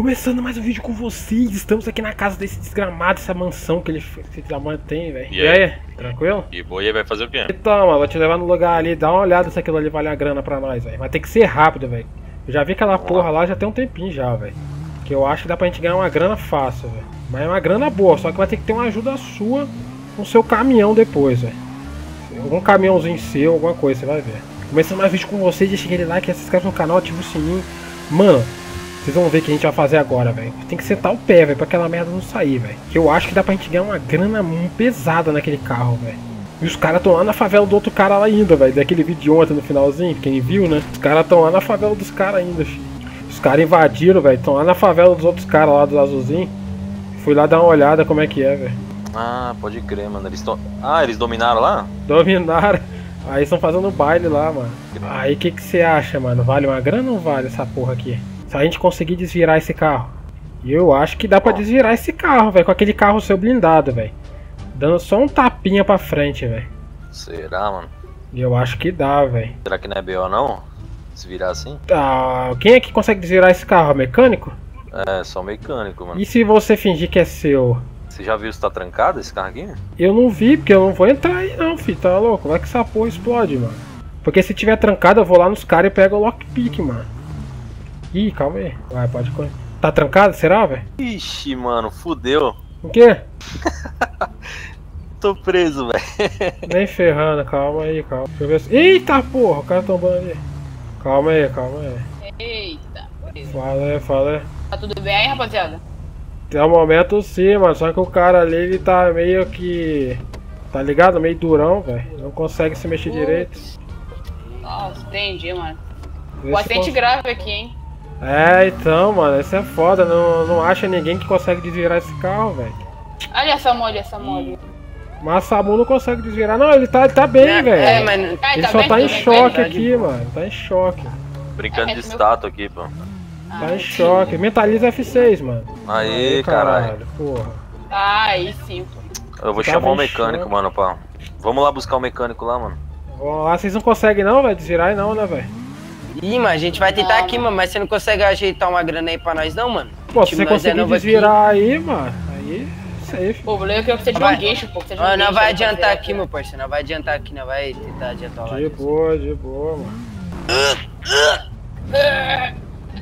Começando mais um vídeo com vocês, estamos aqui na casa desse desgramado, essa mansão que ele esse desgramado tem, velho. E aí? aí, tranquilo? E Boia vai fazer o quê? Então, mano, vou te levar no lugar ali, dá uma olhada se aquilo ali vale a grana pra nós, velho. Vai ter que ser rápido, velho. Eu já vi aquela porra lá já tem um tempinho já, velho. Que eu acho que dá pra gente ganhar uma grana fácil, velho. Mas é uma grana boa, só que vai ter que ter uma ajuda sua com seu caminhão depois, velho. Algum caminhãozinho seu, alguma coisa, você vai ver. Começando mais vídeo com vocês, deixa aquele like, se inscreve no canal, ativa o sininho. Mano, vocês vão ver o que a gente vai fazer agora, velho. Tem que setar o pé, velho, pra aquela merda não sair, velho. Que eu acho que dá pra gente ganhar uma grana pesada naquele carro, velho. E os caras estão lá na favela do outro cara lá ainda, velho. Daquele vídeo de ontem no finalzinho, quem viu, né? Os caras estão lá na favela dos caras ainda, filho. Os caras invadiram, velho. Estão lá na favela dos outros caras lá dos azulzinhos. Fui lá dar uma olhada como é que é, velho. Ah, pode crer, mano. Eles estão. Ah, eles dominaram lá? Dominaram. Aí estão fazendo baile lá, mano. Aí o que que você acha, mano? Vale uma grana ou não vale essa porra aqui? Se a gente conseguir desvirar esse carro. Eu acho que dá pra desvirar esse carro, velho. Com aquele carro seu blindado, velho. Dando só um tapinha pra frente, velho. Será, mano? Eu acho que dá, velho. Será que não é BO não? Se virar assim? Ah, quem é que consegue desvirar esse carro? Mecânico? É, só mecânico, mano. E se você fingir que é seu? Você já viu se tá trancado esse carro aqui? Eu não vi, porque eu não vou entrar aí não, filho. Tá louco? Vai que essa porra explode, mano. Porque se tiver trancado, eu vou lá nos caras e pego o lockpick, mano. Ih, calma aí. Vai, pode correr. Tá trancado, será, velho? Ixi, mano, fudeu. O quê? Tô preso, velho. Nem ferrando, calma aí, calma. Deixa eu ver se... Eita porra, o cara tombando ali. Calma aí, calma aí. Eita, beleza. Fala aí, fala aí. Tá tudo bem aí, rapaziada? Até o momento sim, mano. Só que o cara ali, ele tá meio que. Tá ligado? Meio durão, velho. Não consegue se mexer direito. Nossa, entendi, mano. Vê O acidente cons- grave aqui, hein? É, então, mano, isso é foda. Não, não acha ninguém que consegue desvirar esse carro, velho. Olha essa mole, essa mole. Mas Samu não consegue desvirar. Não, ele tá, ele tá bem, É, velho. é, mas Ah, Ele tá só bem, tá em bem, choque bem, aqui, mano. Tá em choque. Brincando É, de estátua aqui, pô. Ah, Tá em choque. Mentaliza F6, mano. Aí, caralho. Porra. Ah, aí sim. Eu vou Tava chamar o mecânico, choque. mano, pá. Vamos lá buscar o mecânico lá, mano. Vamos lá, vocês não conseguem não, velho? Desvirar aí não, né, velho? Ih, mano, a gente vai tentar Não, aqui, não. mano, mas você não consegue ajeitar uma grana aí pra nós, não, mano? Pô, se você nós é conseguir novo aqui. desvirar aí, mano, aí safe. Pô, eu quero que você de Vai. um guincho, pô. De um não guincho vai adiantar aqui, meu parceiro, não vai adiantar aqui, não vai tentar adiantar lá. De boa, de boa, mano.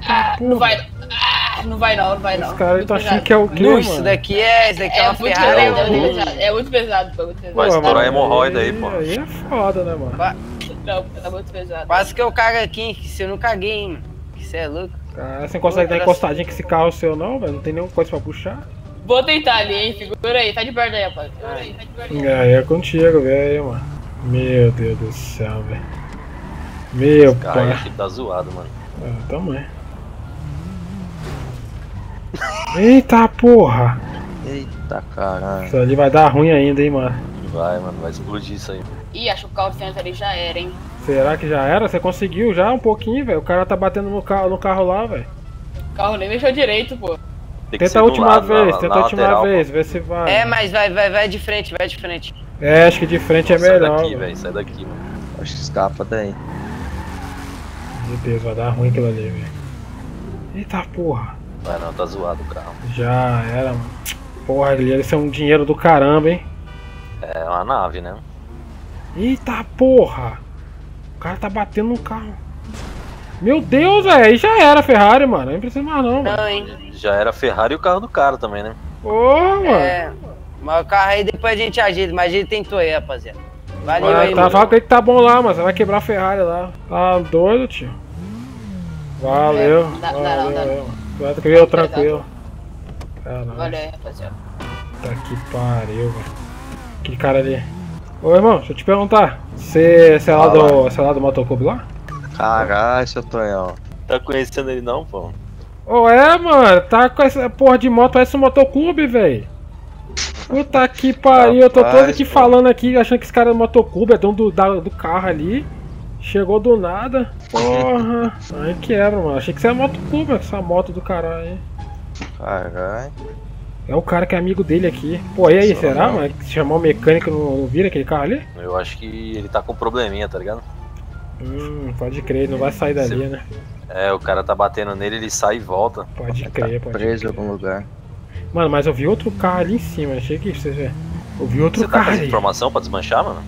Ah, não vai. Ah, não vai não, não vai não. Os caras estão achando que é o quê, mano? isso daqui é, isso daqui é, É uma muito Ferrari. pesado, é é muito o- pesado. É muito pesado, pô. Vai pesado. estourar mano, a hemorroida aí, pô. Aí é foda, né, mano? Não, tá muito pesado. Quase que eu cago aqui, hein, que se eu não caguei, hein, mano. Que você é louco. Cara, você não consegue dar encostadinha com esse carro seu não, velho? Não tem nenhuma coisa pra puxar? Vou tentar ali, hein. Segura aí, tá de perto aí, rapaz. Segura aí, tá de perto aí. Aí é contigo, velho, mano. Meu Deus do céu, velho. Meu Cara, pai. aqui tá zoado, mano. É, também. Eita porra! Eita caralho. Isso ali vai dar ruim ainda, hein, mano. Vai, mano, vai explodir isso aí. Ih, acho que o centro ali já era, hein. Será que já era? Você conseguiu já um pouquinho, velho? O cara tá batendo no carro, no carro lá, velho. O carro nem mexeu direito, pô. Tem que ser Tenta a última lado, vez, na- tenta na a última lateral, pô. vez, vê se vai. É, mas vai, vai, vai de frente, vai de frente. É, acho que de frente é Sai melhor. daqui, velho. sai daqui, mano. Acho que escapa daí. Meu Deus, vai dar ruim aquilo ali, velho. Eita porra. Vai não, tá zoado o carro. Já era, mano. Porra, Guilherme, isso é um dinheiro do caramba, hein? É uma nave, né? Eita porra! O cara tá batendo no carro. Meu Deus, velho, aí já era a Ferrari, mano. Nem precisa mais não, mano. Não, hein. Já era a Ferrari e o carro do cara também, né? Porra, mano. É, mas o carro aí depois a gente ajeita, mas ele tentou aí, rapaziada. Valeu Mas aí, tá, mano. fala com ele que tá bom lá, mano. Você vai quebrar a Ferrari lá. Tá doido, tio? Valeu. É, dá- dá valeu, não, dá valeu. Vai tranquilo, tranquilo. Caralho. Olha aí, rapaziada. Tá que pariu, velho. Que cara ali. Ô irmão, deixa eu te perguntar. Você é lá do. Você é lá do motoclube lá? Caralho, seu Tonhão. Tá conhecendo ele não, pô? Ô é, mano, tá com essa porra de moto, parece um motoclube, velho. Puta que pariu, eu tô todo aqui pô. falando aqui, achando que esse cara é do motoclube, é dono do, da- do carro ali. Chegou do nada. Porra. Aí quebra, mano. Achei que você era motoclube, essa moto do caralho aí. Caralho. É o cara que é amigo dele aqui. Pô, e aí, Só será, não. mano? Que se chamar o mecânico não, não vira aquele carro ali? Eu acho que ele tá com probleminha, tá ligado? Hum, pode crer, não vai sair dali, né? É, o cara tá batendo nele, ele sai e volta. Pode Tá crer, pode preso em crer. algum lugar. Mano, mas eu vi outro carro ali em cima, achei que vocês verem. Eu vi outro Você tá carro com essa ali. informação pra desmanchar, mano?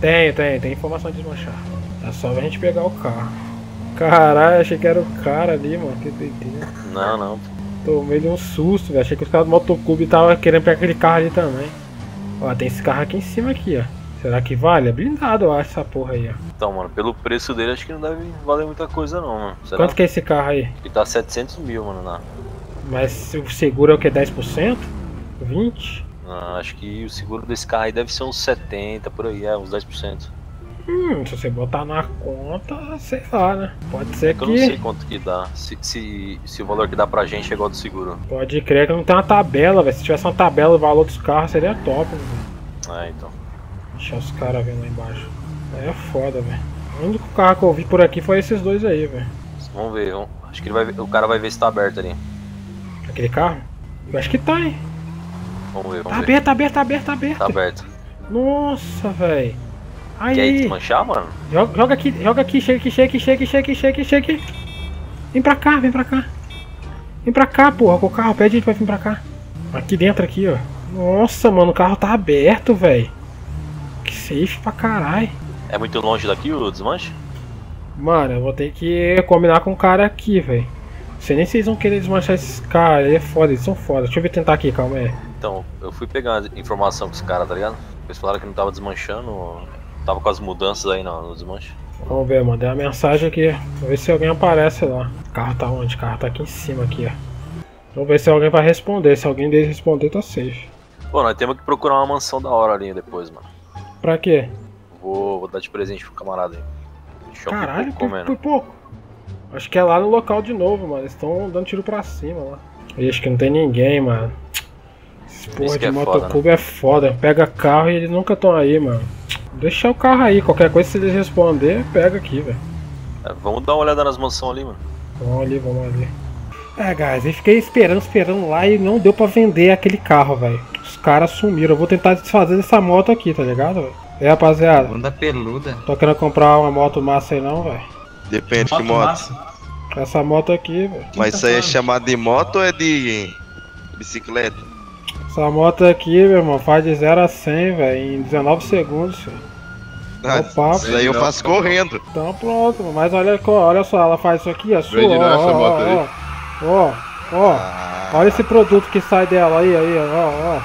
Tem, tem, tem informação de desmanchar. É só a gente pegar o carro. Caralho, achei que era o cara ali, mano. Que doideira. Não, não. Tomei de um susto, velho. Achei que os caras do motoclube estavam querendo pegar aquele carro ali também. Ó, tem esse carro aqui em cima aqui, ó. Será que vale? É blindado, eu acho, essa porra aí, ó. Então, mano, pelo preço dele, acho que não deve valer muita coisa, não, mano. Será? Quanto que é esse carro aí? Ele tá 700 mil, mano. Na... Mas o seguro é o que? 10%? 20%? na- acho que o seguro desse carro aí deve ser uns 70 por aí, é, uns 10%. Hum, se você botar na conta, sei lá, né? Pode ser Eu não sei que. quanto que dá. Se, se, se o valor que dá pra gente é igual do seguro. Pode crer que não tem uma tabela, velho. Se tivesse uma tabela do valor dos carros, seria top, velho. É, então. Deixar os caras vendo lá embaixo. É foda, velho. O único carro que eu vi por aqui foi esses dois aí, velho. Vamos ver, vamos- acho que ele vai ver- o cara vai ver se tá aberto ali. Aquele carro? Eu acho que tá, hein? Vamos ver, Tá vamos ver. aberto, tá aberto, tá aberto, tá aberto. Tá aberto. Nossa, velho. Quer Aí, desmanchar, mano? joga, joga aqui, joga aqui, chega aqui, chega aqui, chega aqui. Vem pra cá, vem pra cá. Vem pra cá, porra, com o carro, pede a gente vai vir pra cá. Aqui dentro, aqui, ó. Nossa, mano, o carro tá aberto, velho. Que safe pra caralho. É muito longe daqui o desmanche? Mano, eu vou ter que combinar com o cara aqui, velho. Não sei nem se eles vão querer desmanchar esses caras, ele é foda, eles são foda. Deixa eu ver tentar aqui, calma aí. Então, eu fui pegar informação com os caras, tá ligado? Eles falaram que não tava desmanchando, tava com as mudanças aí no, no desmanche. Vamos ver, mandei uma mensagem aqui. Vamos ver se alguém aparece lá. O carro tá onde? O carro tá aqui em cima aqui, ó. Vamos ver se alguém vai responder. Se alguém deles responder, tá safe. Pô, nós temos que procurar uma mansão da hora ali depois, mano. Pra quê? Vou, vou dar de presente pro camarada aí. Deixa Caralho, pouco por, pouco. Acho que é lá no local de novo, mano. Eles estão dando tiro pra cima lá. Ih, acho que não tem ninguém, mano. Esse porra Isso de é foda, motoclube é foda. Pega carro e eles nunca estão aí, mano. Deixa o carro aí. Qualquer coisa, se eles responder, pega aqui, velho. É, vamos dar uma olhada nas mansões ali, mano. Vamos ali, vamos ali. É, guys, eu fiquei esperando, esperando lá e não deu pra vender aquele carro, velho. Os caras sumiram. Eu vou tentar desfazer dessa moto aqui, tá ligado, velho? É, rapaziada. Bunda peluda. Tô querendo comprar uma moto massa aí não, velho. Depende que moto. massa. Essa moto aqui, velho. Mas isso aí é chamado de moto ou é de bicicleta? Essa moto aqui, meu irmão, faz de 0 a 100, velho, em 19 segundos, filho. Ah, papo. isso aí eu faço correndo. Então pronto, mas olha, olha só, ela faz isso aqui, ó, sua, ó, ó, moto ó, aí. ó, ó, Ah, olha esse produto que sai dela aí, aí, ó, ó,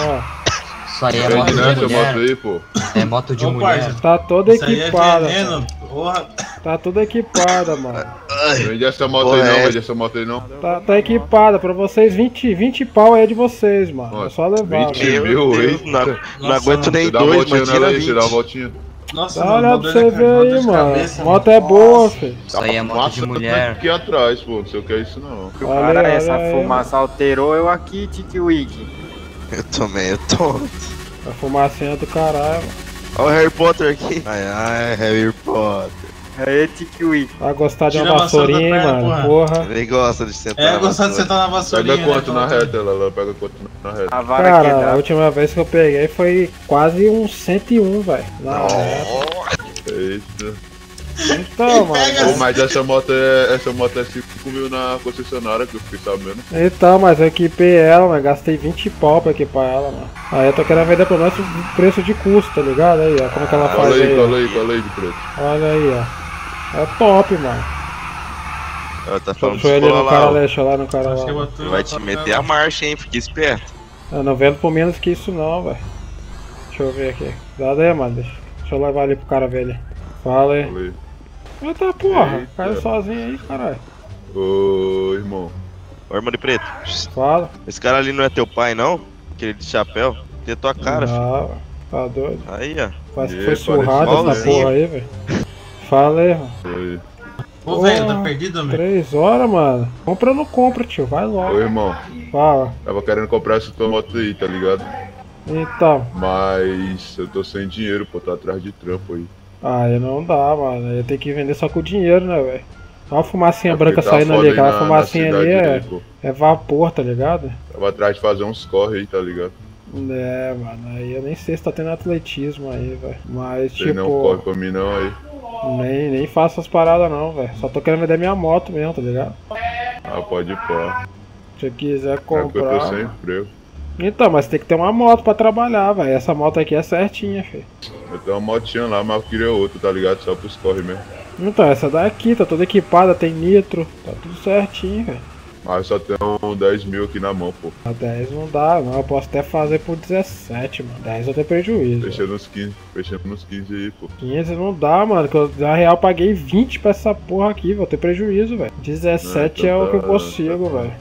ó. Isso aí é moto de mulher. aí, pô. É moto de Ô, mulher. parça. Tá toda é equipada, tá toda equipada, mano. Vende essa moto Porra, aí não, é. vende essa moto aí não. Tá, tá equipada, pra vocês 20, 20 pau é de vocês, mano. É só levar, 20 velho. meu Meu, Deus, eita. não, não aguento nem Você dá uma dois, nela tira aí, você dá uma 20. voltinha. Nossa, Dá mano, uma olhada pra você ver aí, mano. cabeça, Moto é boa, filho. Isso aí é moto de mulher. aqui atrás, pô. Não sei o que é isso não. Olha, Cara, olha essa aí. fumaça alterou eu aqui, Tiki Wig. Eu também, eu tô. A fumacinha do caralho. Olha o Harry Potter aqui. Ai, ai, Harry Potter. Aí, Tiki Wig. Vai gostar de Tira uma a vassourinha, hein, perna, mano. porra. Porra. Ele gosta de sentar É, na gostar de sentar na vassourinha. Pega quanto né, na reta, Lala? Pega quanto na reta? A vara Cara, a quebrada. última vez que eu peguei foi quase uns 101, velho. Na reta. Eita. Então, Pô, mano. mas essa moto é. Essa moto é 5 mil na concessionária que eu fiquei sabendo. Então, mas eu equipei ela, mas gastei 20 pau pra equipar ela, mano. Aí eu tô querendo vender pro nosso preço de custo, tá ligado? Aí, ó, como que ela Fala faz aí, aí. fala aí, fala aí de preço. Olha aí, ó. É top, mano. Ela tá falando deixa eu ir ali pra no cara lá, deixa eu lá no cara lá. Vai te meter a marcha, hein? Fique esperto. Eu não vendo por menos que isso não, velho. Deixa eu ver aqui. Dá aí, mano. Deixa, deixa eu levar ali pro cara ver ali. Fala aí. Fala aí. Eita porra, Eita. caiu sozinho aí, caralho. Ô, irmão. Ô, irmão de preto. Fala. Esse cara ali não é teu pai, não? Aquele de chapéu? Tem a tua cara, filho. Não, tá doido. Aí, ó. Parece que foi surrado essa porra aí, velho. Fala aí, mano. Ô, velho, tá perdido, amigo? Três horas, mano. Compra ou não compra, tio? Vai Ô, logo. irmão. Fala. Tava querendo comprar essa tua moto aí, tá ligado? Então. Mas eu tô sem dinheiro, pô. Tô atrás de trampo aí. Aí não dá, mano. Aí tem que vender só com dinheiro, né, velho? Olha a fumacinha É branca tá saindo ali. Aquela na- fumacinha na ali é, aí, é vapor, tá ligado? Tava atrás de fazer uns corre aí, tá ligado? É, mano. Aí eu nem sei se tá tendo atletismo aí, velho. Mas, Você não tipo. corre pra mim não aí. Nem, nem faço essas paradas não, velho. Só tô querendo vender minha moto mesmo, tá ligado? Ah, pode ir pá. Se quiser É porque eu tô comprar. sem emprego. Então, mas tem que ter uma moto pra trabalhar, velho. Essa moto aqui é certinha, filho. Eu tenho uma motinha lá, mas eu queria outra, tá ligado? Só pros corre mesmo. Então, essa daqui tá toda equipada, tem nitro, tá tudo certinho, velho. Mas eu só tenho 10 mil aqui na mão, pô. A 10 não dá, não. Eu posso até fazer por 17, mano. 10 eu tenho prejuízo. Fechando nos 15. Fechando nos 15 aí, pô. 15 não dá, mano. Que eu, na real, paguei 20 pra essa porra aqui, vou ter prejuízo, velho. 17 é Não, o que eu tá- consigo, tá- velho.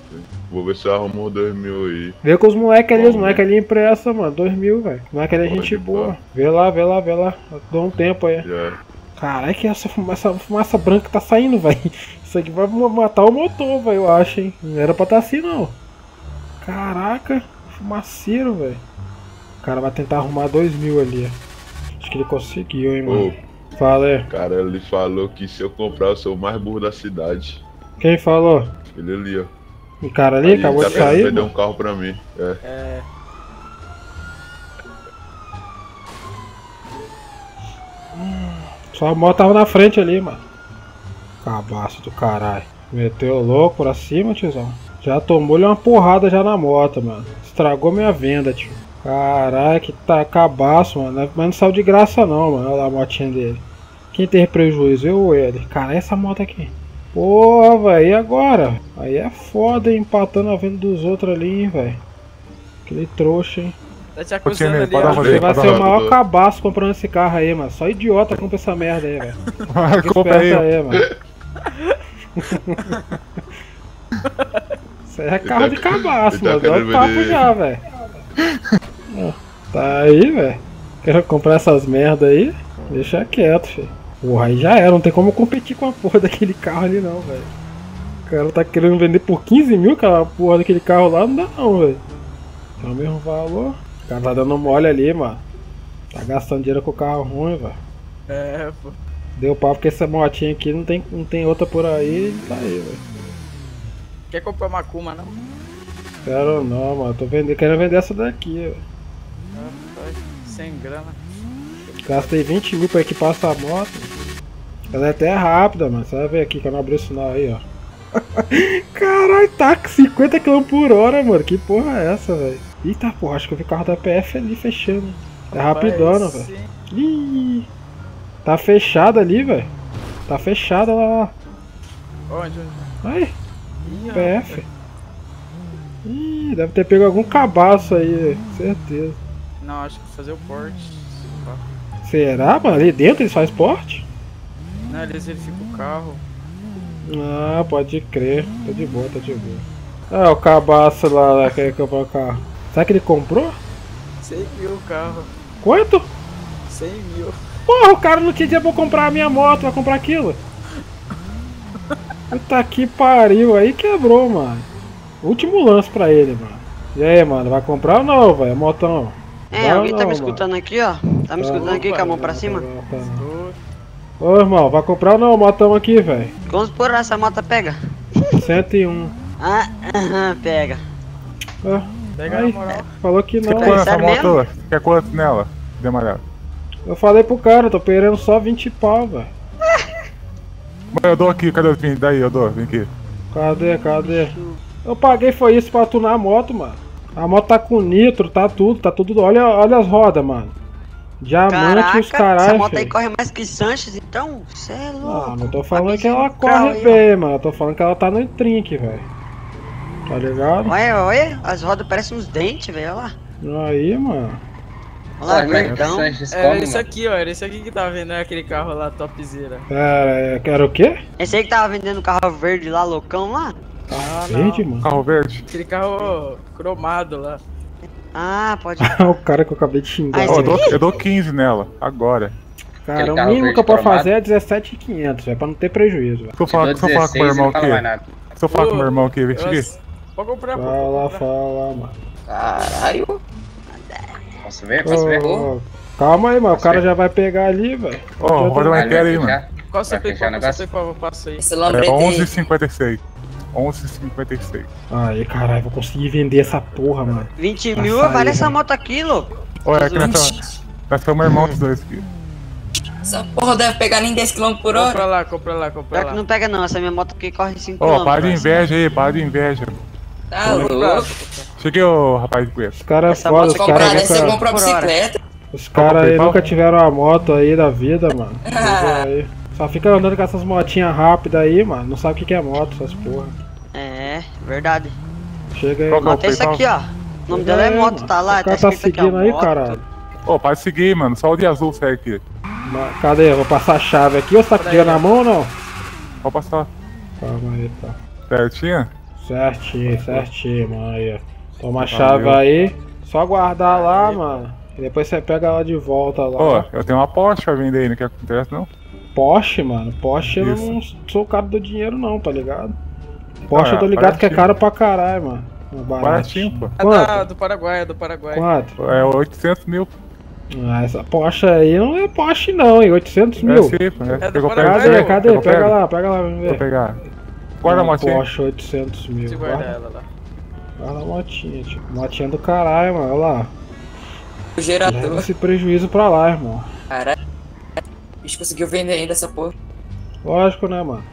Vou ver se eu arrumo 2 mil aí. Vê com os moleques ali, os moleques ali impressa, mano. 2 mil, velho. Os moleques ali é gente boa. Vê lá, vê lá, vê lá. Eu dou um tempo aí. Já é. Caralho, que essa fumaça, fumaça branca tá saindo, velho. Isso aqui vai ma- matar o motor, velho, eu acho, hein. Não era pra tá assim, não. Caraca, fumaceiro, velho. O cara vai tentar arrumar 2 mil ali, ó. Acho que ele conseguiu, hein, Ô, mano. Fala aí. cara, ele falou que se eu comprar eu sou o mais burro da cidade. Quem falou? Ele ali, ó. O cara ali Aí acabou tá de querendo sair? mano? um carro pra mim. É. Só a moto tava na frente ali, mano. Cabaço do caralho. Meteu louco pra cima, tiozão. Já tomou-lhe uma porrada já na moto, mano. Estragou minha venda, tio. Caralho, que tá cabaço, mano. Mas não saiu de graça não, mano. Olha lá a motinha dele. Quem teve prejuízo? Eu ou ele? Cara, essa moto aqui. Porra, velho, e agora? Aí é foda, hein? Empatando a venda dos outros ali, hein, velho. Aquele trouxa, hein? Tá te acusando ali, ó. Você vai ser o maior cabaço comprando esse carro aí, mano. Só idiota compra essa merda aí, velho. Compra aí. esperto aí, mano. Isso aí é carro de cabaço, ele tá mano. Dá um querendo papo já, velho. Tá aí, velho. Quero comprar essas merda aí? Deixa quieto, filho. Porra, aí já era. Não tem como competir com a porra daquele carro ali, não, velho. O cara tá querendo vender por 15 mil aquela porra daquele carro lá. Não dá, não, velho. É o mesmo valor. O cara tá dando mole ali, mano. Tá gastando dinheiro com o carro ruim, velho. É, pô. Deu pau porque essa motinha aqui não tem, não tem outra por aí, tá aí, velho. Quer comprar uma Kuma, não? Quero não, mano. Tô vendendo, querendo vender essa daqui, velho. Ah, vai. Sem grana. Gastei 20 mil pra equipar essa moto. Ela é até rápida, mano. Você vai ver aqui quando eu abrir o sinal aí, ó. Caralho, tá com 50 km por hora, mano. Que porra é essa, velho? Eita porra, acho que eu vi o carro da PF ali fechando. É rapidona, velho. Ih, tá fechado ali, velho. Tá fechada lá, lá. Onde? onde? Aí, Ih. PF. Ih, deve ter pego algum cabaço aí. Certeza. Não, acho que fazer o porte. Será, mano? Ali dentro eles fazem porte? Não, eles verificam o carro. Ah, pode crer. Tá de boa, tá de boa. Ah, o cabaço lá, lá que quer comprar o carro. Será que ele comprou? 100 mil o carro. Quanto? 100 mil. Porra, o cara não tinha dinheiro pra comprar a minha moto, vai comprar aquilo. Puta que pariu, aí quebrou, mano. Último lance pra ele, mano. E aí, mano, vai comprar ou não, velho? Motão. É, Vai alguém tá não, me escutando aqui, ó? Tá me Tá. escutando aqui com a mão pra cima? Tá, tá. Ô, irmão, vai comprar ou não? Motão aqui, velho. Quantos por hora essa moto pega? 101. Ah, aham, pega. Ah, Pega Aí. na moral. falou que Você não. quer quanto essa moto? Você quer quanto nela? De amarelo. Eu falei pro cara, tô perdendo só 20 pau, velho. Mas eu dou aqui, cadê o vim? Daí, eu dou, vem aqui. Cadê, cadê? Eu paguei foi isso pra tunar a moto, mano. A moto tá com nitro, tá tudo, tá tudo. Olha, olha as rodas, mano. Diamante Caraca, e os essa caralho. moto aí corre mais que Sanches, então? Cê é louco. Ah, não tô falando que ela corre aí, ó. bem, mano. Eu tô falando que ela tá no trinque, velho. Tá ligado? Olha, olha, as rodas parecem uns dentes, velho, olha lá. Aí, mano. Olha lá, verdão. Era esse aqui, ó. Era esse aqui que tava vendo né, aquele carro lá, topzera. Era, é, era o quê? Esse aí que tava vendendo o carro verde lá, loucão lá? Ah, Verde, mano. Carro verde. Aquele carro cromado lá. Ah, pode. o cara que eu acabei de xingar. Ah, eu, dou, eu dou 15 nela, agora. Cara, o mínimo que eu posso fazer é 17,500, velho, pra não ter prejuízo. Se eu falar, se eu falar com meu irmão aqui. Se eu falar com meu irmão aqui, vem aqui. Pode comprar, pô. Fala, fala, mano. Caralho. Posso ver? Posso ver? Ô, Calma aí, mano. O cara já vai pegar ali, velho. Ó, roda mais quero aí, mano. Qual Qual o negócio? seu PayPal? Eu passo aí. Esse É lambrete aí. 11,56. 11,56. Aí, caralho, vou conseguir vender essa porra, mano. 20 Vai mil, vale essa velho. moto aqui, louco. Olha, aqui nessa. Nessa é o meu irmão, os dois aqui. Essa porra deve pegar nem 10 km por hora. Compra lá, compra lá, compra Pior que lá. não pega não, essa minha moto aqui corre 5 Ô, km. para de inveja aí, para de inveja. Tá louco. Cheguei, ô rapaz de Os caras é Essa foda, moto os Comprar caras você nunca, compra uma bicicleta. os cara aí nunca tiveram a moto aí da vida, mano. Ah. Só fica andando com essas motinhas rápidas aí, mano. Não sabe o que que é moto, essas porra. É, verdade. Chega aí, que é aqui, ó. O nome dela é moto, tá lá, O tá cara tá ó. seguindo aí, moto. caralho. Ô, para de seguir, mano. Só o de azul segue aqui. Cadê? Eu Vou passar a chave aqui ou você tá com dinheiro na mão ou não? Pode passar. Calma aí, tá. Certinho? Certinho, certinho, mano. Aí, ó. Toma a chave aí. Só guardar lá, mano. E depois você pega ela de volta lá. Ô, eu tenho uma Porsche pra vender aí, não quer que acontece, não? Porsche, mano. Porsche eu Isso. não sou o cara do dinheiro não, tá ligado? Porsche Ah, eu tô ligado que é caro pra caralho, mano. É. Baratinho, pô. É da, do Paraguai, é do Paraguai. Quanto? É 800 mil. Ah, essa Porsche aí não é Porsche não, hein? 800 É mil. sim, pô. É. É do Pegou, Paraguai, pega. Cadê? Pega, Cadê? Pega pega. lá, pega lá, vamos Vou ver. pegar. Guarda a motinha. Porsche 800 mil. Deixa eu guardar Guarda, ela lá. guarda a motinha, tio. Motinha do caralho, mano. Olha lá. O gerador. Leva esse prejuízo pra lá, irmão. Caralho. A gente conseguiu vender ainda essa porra. Lógico, né, mano?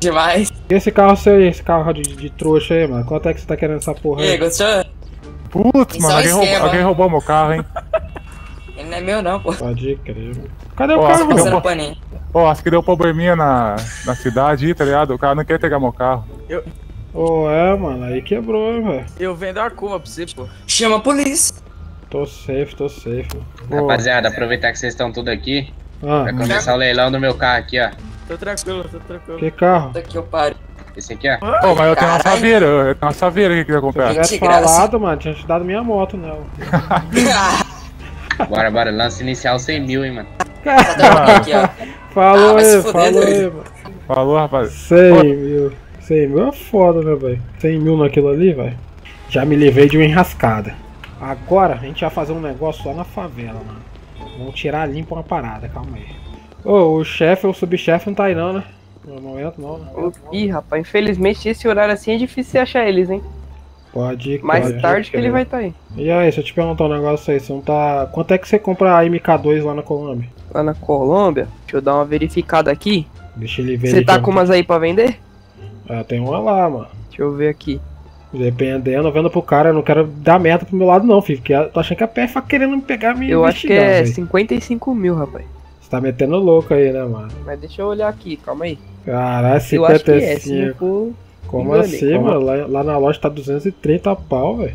Demais. E esse carro seu aí, esse carro de, de trouxa aí, mano? Quanto é que você tá querendo essa porra E aí, aí? gostou? Putz, mano, alguém roubou, alguém roubou meu carro, hein? Ele não é meu não, pô. Pode crer, mano. Cadê o Ó, carro, mano? o- Passando paninho. Ô, acho que deu probleminha na, na cidade aí, tá ligado? O cara não quer pegar meu carro. Ô, é, mano, aí quebrou, hein, velho. Eu vendo a Kuma pra você, pô. Chama a polícia. Tô safe, tô safe. Rapaziada, aproveitar que vocês estão tudo aqui, ah, vai começar o leilão do meu carro aqui, ó. Tô tranquilo, tô tranquilo. que carro? Puta que eu paro. Esse aqui, ó. Ô, mas eu tenho uma saveira, eu tenho uma saveira que eu queria Se eu comprar. tivesse falado, mano, tinha te dado minha moto nela. Bora, bora. Lance inicial 100 mil, hein, mano. Tá aqui, ó. Falou Ah, aí, falou aí, mano. Falou, rapaz. 100 mil. 100 mil é foda, né, velho? 100 mil naquilo ali, velho. Já me livrei de uma enrascada. Agora a gente vai fazer um negócio lá na favela, mano. Vamos tirar limpo uma parada, calma aí. Ô, o chefe ou o subchefe não tá aí não, né? No momento não, né? Ih, rapaz, infelizmente esse horário assim é difícil você achar eles, hein? Pode ir, Mais pode. tarde que ele vai estar aí. E aí, se eu te perguntar um negócio aí, você não tá. Quanto é que você compra a MK2 lá na Colômbia? Lá na Colômbia, deixa eu dar uma verificada aqui. Deixa ele ver. Você tá com umas aí pra vender? Ah, tem uma lá, mano. Deixa eu ver aqui. Dependendo, vendo pro cara, eu não quero dar meta pro meu lado não, filho. Porque eu tô achando que a PF tá querendo me pegar me Eu acho que é velho. 55 mil, rapaz. Você tá metendo louco aí, né, mano? Mas deixa eu olhar aqui, calma aí. Caralho, Eu acho que é, se 55. não for... Como assim, mano? Lá, lá na loja tá 230 pau, velho.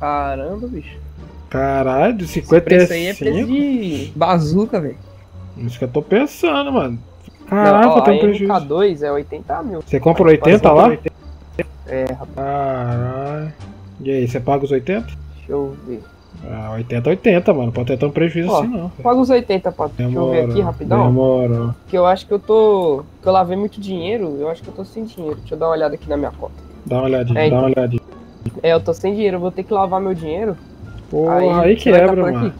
Caramba, bicho. Caralho, de Esse preço aí é 55. preço de bazuca, velho. Isso que eu tô pensando, mano. Caraca, tenho a prejuízo. MK2 é 80 mil. Você compra Mas 80 faz lá? 80. É, rapaz, Caralho. E aí, você paga os 80? deixa eu ver. Ah, 80, 80, mano. Pode ter tão prejuízo Ó, assim não. Paga os 80, pô. Deixa eu ver aqui rapidão. Demorou. Que eu acho que eu tô. Que eu lavei muito dinheiro. Eu acho que eu tô sem dinheiro. Deixa eu dar uma olhada aqui na minha conta. Dá uma olhadinha, É, dá uma então. olhadinha. É, eu tô sem dinheiro. Eu vou ter que lavar meu dinheiro. Porra, aí, vai tá quebra, mano. aqui?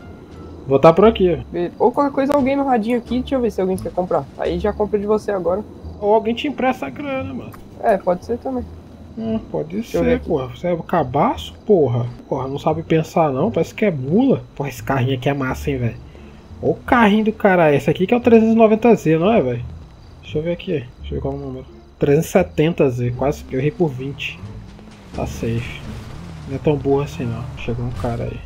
Vou estar por aqui. Ou qualquer coisa, alguém no radinho aqui. Deixa eu ver se alguém quer comprar. Aí já compra de você agora. Ou alguém te empresta a grana, mano. É, pode ser também. Hum, pode ser, porra. Você é um cabaço, porra. Porra, não sabe pensar não, parece que é mula. Porra, esse carrinho aqui é massa, hein, velho. Olha o carrinho do cara. Esse aqui que é o 390Z, não é, velho? Deixa eu ver aqui. Deixa eu ver qual é o número. 370Z, quase que eu errei por 20. Tá safe. Não é tão burro assim não. Chegou um cara aí.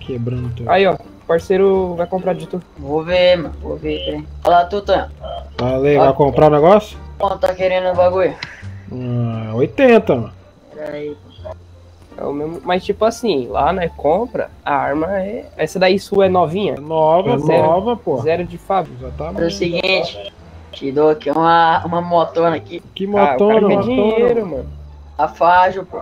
Quebrando tudo. Aí, ó. Parceiro vai comprar de tu. Vou ver, mano. Vou ver. Olha lá, Tutan. Falei, vai comprar o negócio? Quanto tá querendo o bagulho? Ah, 80, mano. Peraí. É o mesmo. Mas tipo assim, lá né, compra, a arma é. Essa daí sua é novinha? Nova, Zero. nova, pô. Zero de fábrica. Exatamente. Faz o seguinte. Te dou aqui uma, uma motona aqui. Que Ah, o cara motona, motona. dinheiro, mano. A Fajo, pô.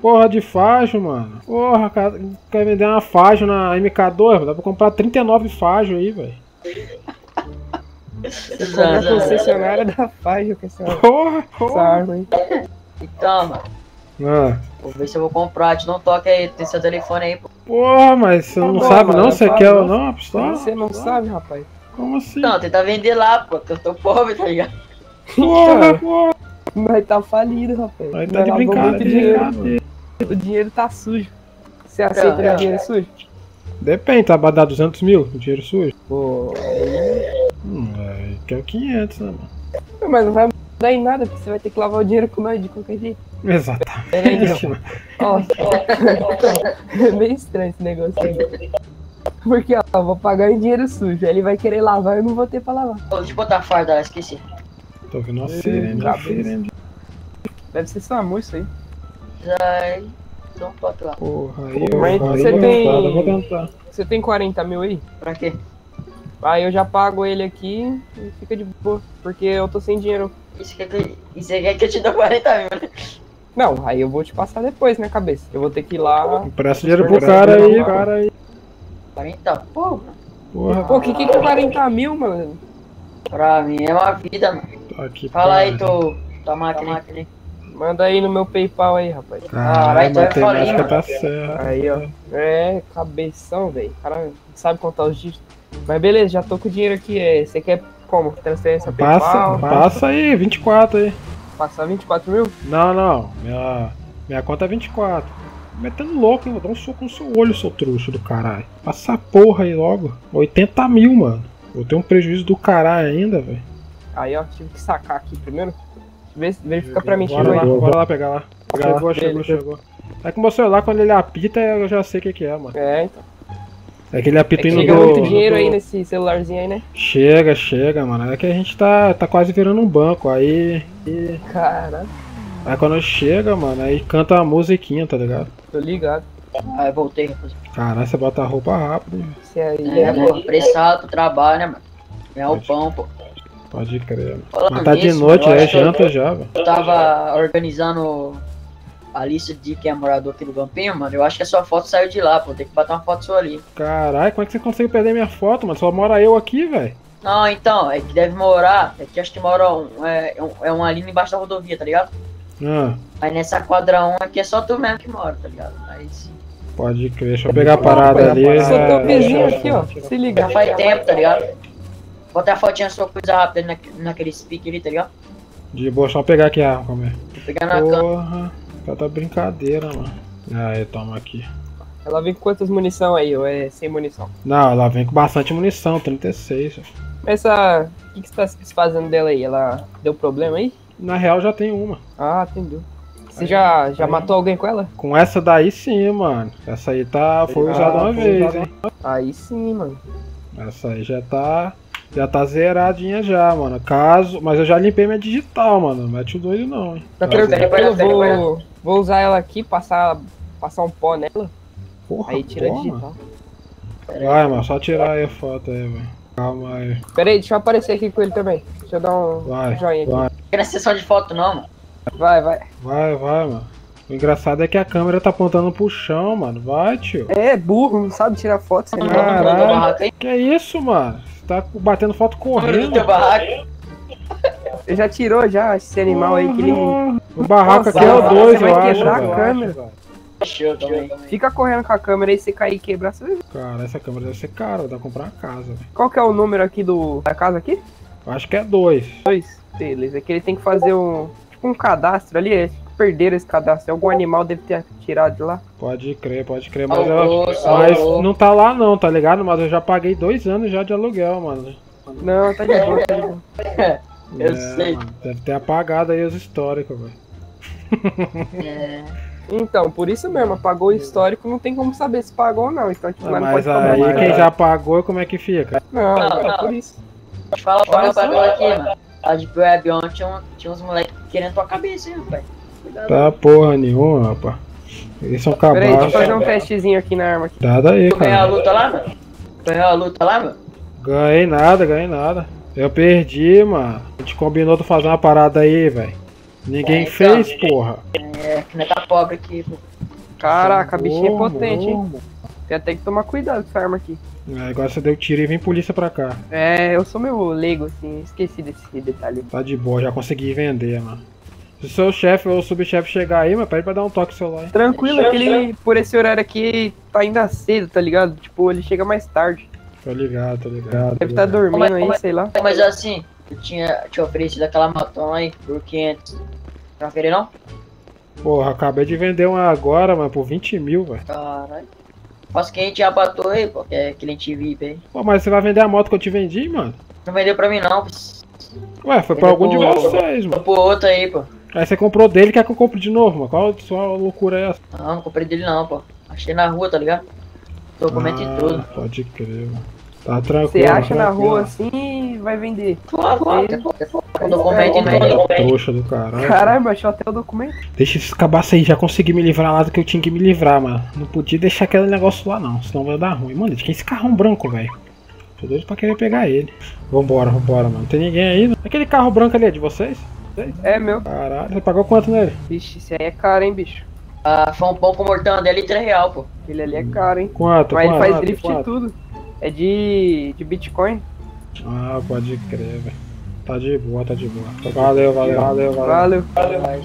Porra de Fajo, mano. Porra, cara, quer vender uma Fajo na MK2, mano? Dá pra comprar 39 Fajo aí, velho. Você compra a concessionária da Fajo com essa, Porra, essa arma aí. Então, mano. Ah, Vou ver se eu vou comprar. Te um toque aí. Tem seu telefone aí, pô. porra, mas você não bom, sabe mano, não? falo, quer não. ou não a pistola? Você não sabe, rapaz. Como assim? Não, tenta vender lá, pô. Que eu tô pobre, tá ligado? Porra, porra. Mas tá falido, rapaz. Aí tá de brincadeira. dinheiro. O dinheiro tá sujo. Você aceita Não, não. dinheiro sujo? Depende, tá pra dar 200 mil, o dinheiro sujo. Pô, aí Que é o 500, né, mano? Mas não vai mudar em nada, porque você vai ter que lavar o dinheiro com nós de qualquer jeito. Exatamente. mano. Ó, é meio estranho esse negócio aí. Porque, ó, eu vou pagar em dinheiro sujo. Aí ele vai querer lavar e eu não vou ter pra lavar. Ô, Deixa eu botar a farda lá, esqueci. Tô vendo uma sirene. Deve ser só amor isso aí. Já. Então bota lá. Porra, aí Pô, mas aí você tem-. Você tem 40 mil aí? Pra quê? Aí eu já pago ele aqui e fica de boa. Porque eu tô sem dinheiro. Isso quer que, isso quer que eu te dou 40 mil, né? Não, aí eu vou te passar depois na cabeça. Eu vou ter que ir lá. Empresta dinheiro pro cara aí, cara aí. 40, pô. Porra, Pô, que que é 40 mil, mano? Pra mim é uma vida, mano. tá aqui. Fala aí, tô. Tua máquina aí. Manda aí no meu PayPal aí, rapaz. Caralho, tu é matemática tá certa. Aí, ó. É, cabeção, velho. O cara sabe contar os dígitos. Mas beleza, já tô com o dinheiro aqui. É, você quer como? Transferência Passa, PayPal? passa aí, 24 aí. Passar 24 mil? Não, não. Minha, minha conta é 24. Metendo louco, hein? Vou dar um soco no seu olho, seu trouxa do caralho. Passa essa porra aí logo. 80 mil, mano. Vou ter um prejuízo do caralho ainda, velho. Aí, ó, tive que sacar aqui primeiro. Vê, verifica pra mim, Bora chegou lá, aí. bora lá pegar lá. Chegou, Chegou, chegou, beleza. chegou. É que o meu celular, quando ele apita, eu já sei o que, que é, mano. É, então. É que ele É indo chega do- muito dinheiro do- aí nesse celularzinho aí, né? Chega, chega, mano. É que a gente tá, tá quase virando um banco. Aí. e- Caralho, Aí quando chega, mano, aí canta a musiquinha, tá ligado? tô ligado. Aí voltei, rapaziada. Caralho, você bota a roupa rápido, hein? Esse aí É, é. pô, apressado pro trabalho, né, mano? Ganhar o pão, pô. Pode crer. mano. Mas tá de noite, é eu- janta já, velho. Eu tava organizando a lista de quem é morador aqui do Campinho, mano. Eu acho que a sua foto saiu de lá, pô. Tem que botar uma foto sua ali. Caralho, como é que você conseguiu perder minha foto, mano? Só mora eu aqui, velho. Não, então, é que deve morar. É que acho que mora um, é, um, é uma linha embaixo da rodovia, tá ligado? Ah, Aí nessa quadra 1 aqui é só tu mesmo que mora, tá ligado? Aí sim. pode crer. Deixa eu pegar a parada ali. Seu é, topezinho deixa aqui, eu- ó. Se liga. Já faz tempo, tá ligado? Bota a fotinha sua coisa rápida na, naquele speak ali, tá ligado? De boa, só pegar aqui a arma, calma aí. Vou pegar na cama. Tá da brincadeira, mano. Aí, toma aqui. Ela vem com quantas munição aí, ou é sem munição? Não, ela vem com bastante munição, 36. Essa. O que, que você tá se desfazendo dela aí? Ela deu problema aí? Na real já tem uma. Ah, entendeu. Você já, já matou alguém com ela? Com essa daí sim, mano. Essa aí tá. Foi usada uma vez, usada hein? Aí sim, mano. Essa aí já tá. Já tá zeradinha já, mano. Caso. Mas eu já limpei minha digital, mano. Não mete o doido não, hein? Tá Tá tranquilo, pera, eu vou. Vou usar ela aqui, passar, passar um pó nela, Porra, aí tira a toma. digital. Vai, mano. Só tirar aí a foto aí, velho. Calma aí. Pera aí, deixa eu aparecer aqui com ele também. Deixa eu dar um Vai, joinha aqui. vai. Não é sessão de foto, não, mano. Vai, vai. Vai, vai, mano. O engraçado é que a câmera tá apontando pro chão, mano. Vai, tio. É, burro, não sabe tirar foto, você Caralho. Que isso, mano? Você tá batendo foto correndo. barraco. Ele já tirou já esse animal aí que ele. O barraco Nossa, aqui é o você 2, vai eu acho. quebrar a câmera. Também. Fica correndo com a câmera aí, se cair e quebrar, você vai ver. Cara, essa câmera deve ser cara, dá pra comprar uma casa, velho. Qual que é o número aqui do da casa aqui? Eu acho que é dois. Dois. Beleza, é que ele tem que fazer um. Tipo um cadastro ali, é, perderam esse cadastro. Algum animal deve ter tirado de lá. Pode crer, pode crer, mas, Salvou, eu, mas não tá lá não, tá ligado? Mas eu já paguei dois anos já de aluguel, mano. Não, tá de boa, tá de boa. Eu É, sei. mano, deve ter apagado aí os históricos, velho. É. Então, por isso mesmo, apagou o histórico, não tem como saber se pagou ou não. Então, tipo, nós não Mas aí mais. quem já pagou, como é que fica? Não, Não, é não. por isso. Fala pra bagulho aqui, mano. A de web ontem tinha, tinha uns moleques querendo tua cabeça, hein, rapaz. Cuidado. Tá porra nenhuma, rapaz. Eles são Pera aí, deixa eu fazer um cabaços. testezinho aqui na arma aqui. Dá daí, Tu ganhou a cara. luta lá, mano? Tu ganhou a luta lá, mano? Ganhei nada, ganhei nada. Eu perdi, mano. A gente combinou de fazer uma parada aí, velho. Ninguém É, então. fez, porra. É, que nós tá pobre aqui, pô. Caraca, a bichinha é potente, hein? Tem até que tomar cuidado com essa arma aqui. É, agora você deu tiro e vem polícia pra cá. É, eu sou meio leigo, assim, esqueci desse detalhe. Tá de boa, já consegui vender, mano. Se o seu chefe ou subchefe chegar aí, mas pede pra dar um toque no celular. Tranquilo, é que ele, por esse horário aqui, tá ainda cedo, tá ligado? Tipo, ele chega mais tarde. Tô ligado, tô ligado. Deve estar dormindo é- como aí, é- sei lá. Mas assim, eu tinha te oferecido aquela matona aí por 500. Não querer não? Porra, acabei de vender uma agora, mano, por 20 mil, velho. Caralho. Posso que a gente já batou aí, pô, que é cliente VIP aí. Pô, mas você vai vender a moto que eu te vendi, mano? Não vendeu pra mim não, pô. Ué, foi pra algum de vocês, mano. Pro outro aí, pô. Aí você comprou dele, quer que eu compre de novo, mano? Qual a sua loucura é essa? Não, não comprei dele não, pô. Achei na rua, tá ligado? Documento e tudo. Ah, Pode crer, mano. Tá tranquilo. Você acha na tranquilo. rua assim e vai vender. Claro, claro. Aí- Com documento e tudo. Trouxa do caralho. Caralho, baixou até o documento. Deixa esses cabaços aí, já consegui me livrar lá do que eu tinha que me livrar, mano. Não podia deixar aquele negócio lá não, senão vai dar ruim. Mano, é esse carrão branco, velho? Tô doido pra querer pegar ele. Vambora, vambora, mano. Não tem ninguém aí. não? Aquele carro branco ali é de vocês? É meu. Caralho, você pagou quanto nele? Vixe, esse aí é caro, hein, bicho. Ah, foi um pão com mortandela e 3 real, pô. Ele ali é caro, hein. Quanto? Mas ele quanto, faz quanto, drift quanto? e tudo. É de, de Bitcoin. Ah, pode crer, velho. Tá de boa, tá de boa. Valeu, valeu, valeu, valeu. Valeu.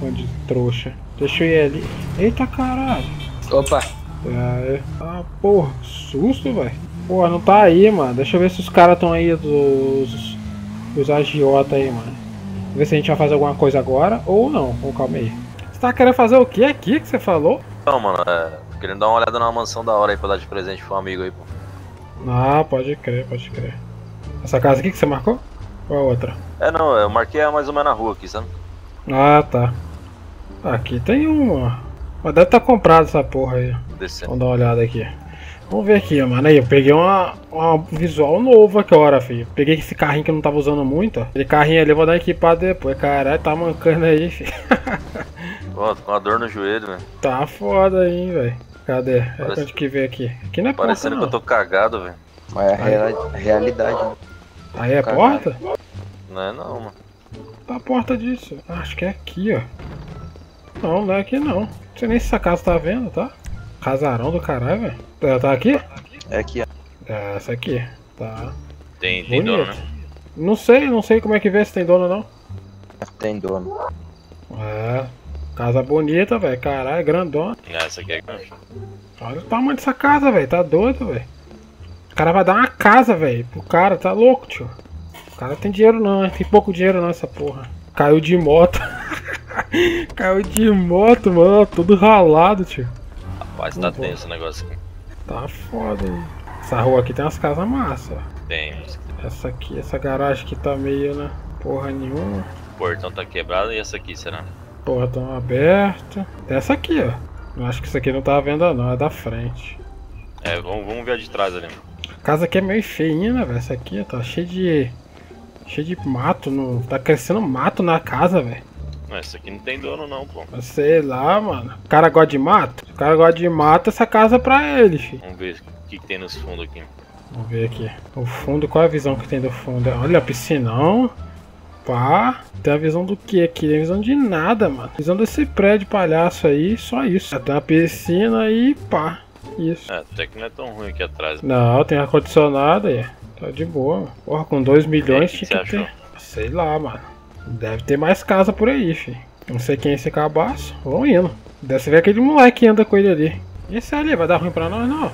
Pô de trouxa. Deixa eu ir ali. Eita caralho. Opa. É, ah, porra, que susto, velho. Porra, não tá aí, mano. Deixa eu ver se os caras tão aí, dos. Os agiota aí, mano. Ver se a gente vai fazer alguma coisa agora ou não. Ou calma aí. Você tá querendo fazer o que aqui que você falou? Não, mano, é. Querendo dar uma olhada numa mansão da hora aí pra dar de presente pro amigo aí, pô. Ah, pode crer, pode crer. Essa casa aqui que você marcou? Ou a outra? É, não, eu marquei a mais ou menos na rua aqui, sabe? Ah, tá. Aqui tem uma. Mas deve tá comprado essa porra aí. Descendo. Vamos dar uma olhada aqui. Vamos ver aqui, mano. Aí, eu peguei uma, uma visual novo aqui, hora, filho. Peguei esse carrinho que eu não tava usando muito, ó. Aquele carrinho ali eu vou dar equipado depois. Caralho, tá mancando aí, filho. Ó, tô com uma dor no joelho, velho. Tá foda aí, velho. Cadê? É Parece- onde que vê aqui? Aqui não é porta, Parecendo que não. eu tô cagado, velho. Mas é a real- realidade. né? Aí é Caralho. porta? Não é não, mano. Tá a porta disso. Ah, Acho que é aqui, ó. Não, não é aqui não. Não sei nem se essa casa tá vendo, tá? Casarão do caralho, velho. Ela tá aqui? É aqui, ó. É, essa aqui. Tá. Tem, tem dono, né? Não sei, não sei como é que vê se tem dono ou não. Tem dono. É. Casa bonita, velho. Caralho, grandona. Essa aqui é grande. Olha o tamanho dessa casa, velho. Tá doido, velho. O cara vai dar uma casa, velho. Pro cara, tá louco, tio. O cara tem dinheiro não, hein? Tem pouco dinheiro não, essa porra. Caiu de moto. Caiu de moto, mano. Todo ralado, tio. Rapaz, tá tenso esse negócio aqui. Tá foda aí. Essa rua aqui tem umas casas massa. ó. Tem. Essa aqui, essa garagem aqui tá meio, né? Porra nenhuma. O portão tá quebrado e essa aqui, será? Portão aberto. Tem essa aqui, ó. Eu acho que isso aqui não tá à venda não, é da frente. É, vamos, vamos ver a de trás ali. A casa aqui é meio feinha, né, velho? Essa aqui tá cheia de. cheia de mato. No... Tá crescendo mato na casa, velho. Essa aqui não tem dono não, pô. Sei lá, mano. O cara gosta de mato? O cara gosta de mato, essa casa é pra ele, filho. Vamos ver o que, que tem nos fundos aqui. Vamos ver aqui. O fundo, qual é a visão que tem do fundo? Olha, piscinão. Pá. Tem a visão do que aqui? Tem a visão de nada, mano. Visão desse prédio palhaço aí, só isso. Tem uma piscina e pá. Isso. É, até que não é tão ruim aqui atrás. Não, tem ar-condicionado aí. Tá de boa. mano. Porra, com 2 milhões E o que tinha que ter. Sei lá, mano. Deve ter mais casa por aí, fi. Não sei quem é esse cabaço. Vamos indo. Deve ser aquele moleque que anda com ele ali. E esse ali, vai dar ruim pra nós, não?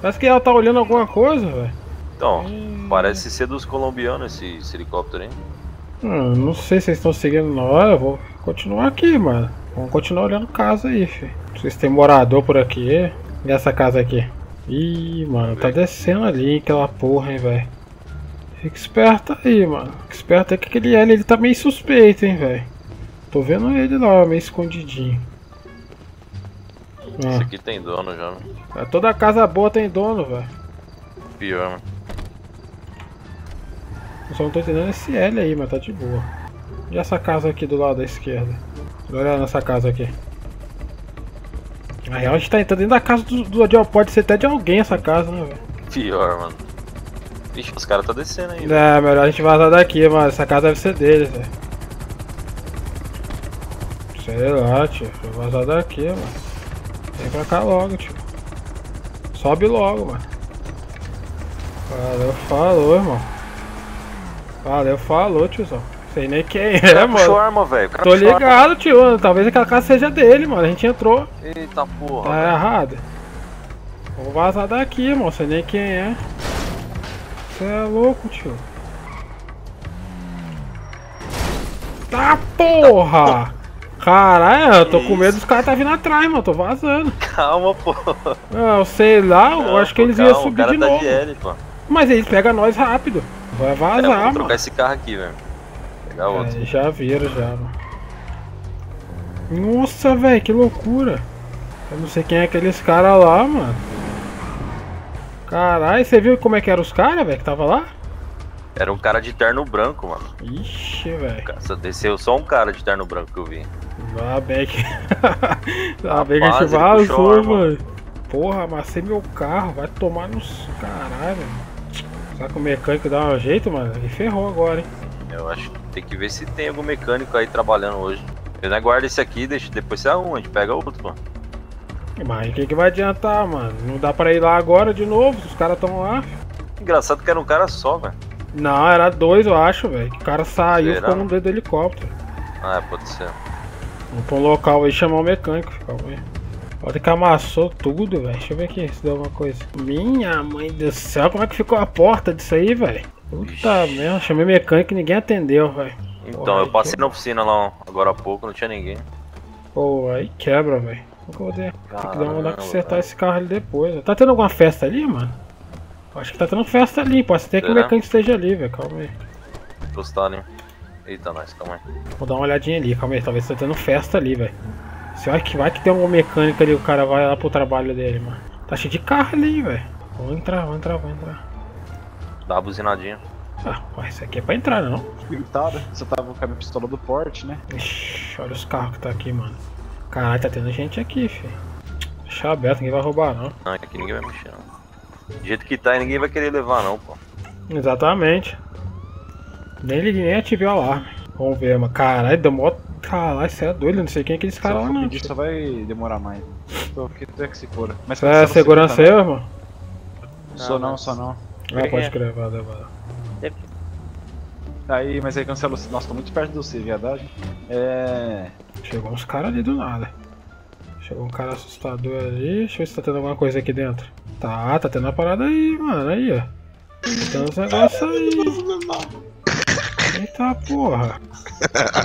Parece que ela tá olhando alguma coisa, velho. Então, parece ser dos colombianos esse, esse helicóptero, hein? Hum, não sei se vocês estão seguindo na hora, eu vou continuar aqui, mano. Vamos continuar olhando casa aí, fi. Não sei se tem morador por aqui. E essa casa aqui? Ih, mano, tá descendo ali aquela porra, hein, velho. Fica esperto aí, mano. Fica esperto aí que aquele L ele tá meio suspeito, hein, velho. Tô vendo ele lá, meio escondidinho. Esse aqui tem dono já, né? Ah, toda casa boa tem dono, velho. Pior, mano. Eu só não tô entendendo esse L aí, mas tá de boa. E essa casa aqui do lado da esquerda? Olha nessa casa aqui. Na real, a gente tá entrando dentro da casa do, do de- Pode ser até de alguém essa casa, né, velho? Pior, mano. Ixi, os caras tá descendo aí. É, melhor a gente vazar daqui, mano. Essa casa deve ser deles, velho. Sei lá, tio. Vou vazar daqui, mano. Vem pra cá logo, tio. Sobe logo, mano. Valeu, falou, irmão. Valeu, falou, tiozão. Sei nem quem é, cara mano. puxou arma, velho. Tô ligado, tio. Talvez aquela casa seja dele, mano. A gente entrou. Eita porra. Tá velho. errado. Vou vazar daqui, irmão. Sei nem quem é. Você é louco, tio. Tá porra! Caralho, eu tô com medo dos caras tá vindo atrás, mano. Tô vazando. Calma, pô. Ah, eu sei lá, eu Não, acho que pô, eles calma, iam subir o cara de tá novo. de L. Mas eles pegam nós rápido. Vai É, vazar, vou mano. trocar esse carro aqui, velho. Pegar outro. É, já viram, já, mano. Nossa, velho, que loucura. Eu não sei quem é aqueles caras lá, mano. Caralho, você viu como é que eram os caras, velho, que tava lá? Era um cara de terno branco, mano. Ixi, velho. Só desceu só um cara de terno branco que eu vi. Que. Vá bem que a gente vazou, mano. Porra, amassei meu carro, vai tomar nos. Caralho. Será que o mecânico dá um jeito, mano? Ele ferrou agora, hein? Eu acho que tem que ver se tem algum mecânico aí trabalhando hoje. Eu não guarda esse aqui, deixa, depois você arruma, a gente pega outro, pô. Mas o que, que vai adiantar, mano? Não dá pra ir lá agora de novo, os caras tão lá. Engraçado que era um cara só, velho. Não, era dois, eu acho, velho. O cara saiu Será? ficou no dedo do helicóptero. Ah, pode ser. Vamos pra um local aí chamar o mecânico. Calma aí. Olha que amassou tudo, velho. Deixa eu ver aqui se deu alguma coisa. Minha mãe do céu, como é que ficou a porta disso aí, velho? Puta merda, chamei mecânico e ninguém atendeu, velho. Então, Porra, eu passei que- na oficina lá agora há pouco, não tinha ninguém. Pô, aí quebra, velho. Vou ter? Tem que dar uma olhada consertar esse carro ali depois. velho. Tá tendo alguma festa ali, mano? Acho que tá tendo festa ali. Pode ser que o mecânico esteja ali, velho. Calma aí. Gostar, né? Eita, nós, calma aí. Vou dar uma olhadinha ali, calma aí, talvez tá tendo festa ali, velho. Se vai que vai que tem algum mecânico ali, o cara vai lá pro trabalho dele, mano. Tá cheio de carro ali, velho. Vou entrar, vou entrar, vou entrar. Dá uma buzinadinha. Ah, ué, isso aqui é pra entrar, não? Pintada, você tava com a minha pistola do porte, né? Ixi, olha os carros que tá aqui, mano. Caralho, tá tendo gente aqui, filho. Deixa aberto, ninguém vai roubar, não. Não, aqui ninguém vai mexer, não. Do jeito que tá, aí ninguém vai querer levar, não, pô. Exatamente. Nem liguei, nem ativei o alarme. Vamos ver, mano. Caralho, deu mó. Caralho, você é doido, eu não sei quem é aqueles caras lá, não. for só vai demorar mais. Tô aqui, tu é que se cura. Mas é segurança aí, também? irmão? Sou não, sou não. Ah, pode crer, vai, vai, vai. Aí, mas aí cancela o. Nossa, tô muito perto do C, verdade. É. Chegou uns caras ali do nada. Chegou um cara assustador ali. Deixa eu ver se tá tendo alguma coisa aqui dentro. Tá, tá tendo uma parada aí, mano. Aí, ó. Tá tendo uns negócios aí. Eita porra.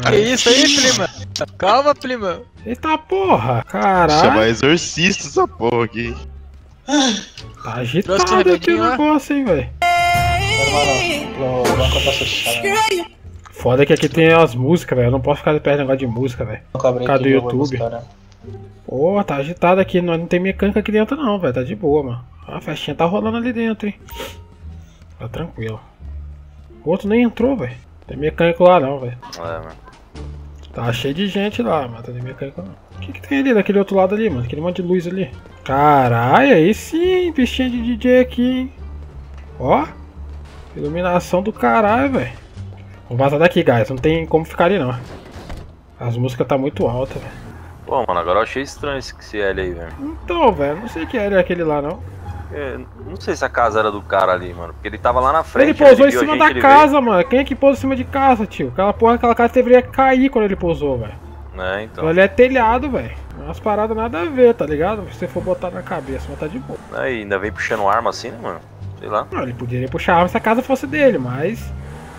Que isso aí, prima? Calma, prima. Eita porra. Caralho. Chamar exorcista essa porra aqui. Tá agitado aqui o lá? negócio, hein, velho. Foda que aqui tem as músicas, velho. Eu não posso ficar perto do negócio de música, velho. Por causa do eu vou YouTube. buscar, né? Pô, tá agitado aqui. Não, não tem mecânica aqui dentro, não, velho. Tá de boa, mano. A festinha tá rolando ali dentro, hein. Tá tranquilo. O outro nem entrou, velho. Tem mecânico lá, não, velho. É, mano. Tá cheio de gente lá, mas não tem mecânico não. O que, que tem ali daquele outro lado ali, mano? Aquele monte de luz ali. Caralho, aí sim, pistinha de DJ aqui, hein? Ó. Iluminação do caralho, velho. Vamos vazar daqui, guys. Não tem como ficar ali, não. As músicas tá muito alta, velho. Pô, mano, agora eu achei estranho esse CL aí, velho. Então, velho, não sei que era aquele lá, não. É, não sei se a casa era do cara ali, mano. Porque ele tava lá na frente. ele pousou em viu a cima gente, da ele casa, mano. Quem é que pousa em cima de casa, tio? Aquela porra, aquela casa deveria cair quando ele pousou, velho. Veio. É, então. Ali é telhado, velho. Umas paradas nada a ver, tá ligado? Se você for botar na cabeça, mas tá de boa. Aí, ainda vem puxando arma assim, né, mano? Sei lá. Não, ele poderia puxar arma se a casa fosse dele, mas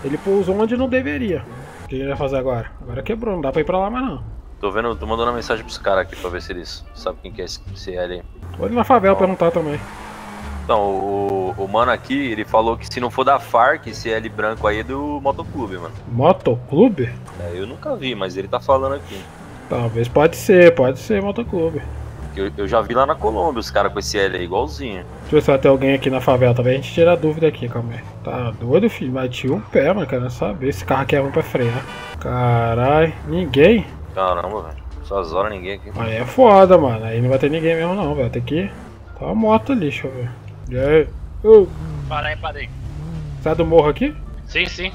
ele pousou onde não deveria. O que ele vai fazer agora? Agora quebrou, não dá pra ir pra lá mais não. Tô vendo, tô mandando uma mensagem pros caras aqui pra ver se eles sabem quem que é esse CL aí. Ali na favela perguntar também. Então, o, o mano aqui, ele falou que se não for da FARC, esse L branco aí é do motoclube, mano. Motoclube? É, eu nunca vi, mas ele tá falando aqui. Talvez pode ser, pode ser motoclube. Eu, eu já vi lá na Colômbia os caras com esse L aí, igualzinho. Deixa eu ver se vai ter alguém aqui na favela, talvez a gente tire a dúvida aqui, calma aí. Tá doido, filho? Bati um pé, mano, querendo saber. Esse carro aqui é ruim pra frear. Caralho, ninguém? Caramba, velho. Essas horas ninguém aqui. Aí é foda, mano. Aí não vai ter ninguém mesmo não, velho. Tem que. Tá uma moto ali, deixa eu ver. E aí? Ô, Para aí, para aí. sai do morro aqui? Sim, sim.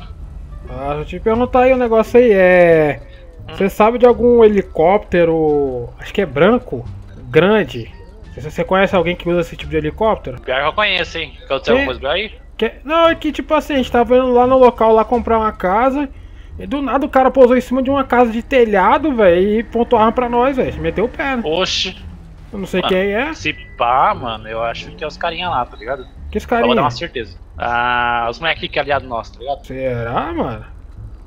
Ah, deixa eu te perguntar aí um negócio aí, é. Você sabe de algum helicóptero. Acho que é branco? Grande? Você você conhece alguém que usa esse tipo de helicóptero? Pior que eu conheço, hein? Aconteceu alguma coisa aí? Que- não, é que tipo assim, a gente tava indo lá no local lá comprar uma casa. E do nada o cara pousou em cima de uma casa de telhado, velho, e pontou arma pra nós, velho. Meteu o pé, né? Oxe. Eu não sei Mano, quem é. Se pá, mano, eu acho que é os carinha lá, tá ligado? Que esse Só vou carinha? dar uma certeza. Ah, os moleques que é aliado nosso, tá ligado? Será, mano?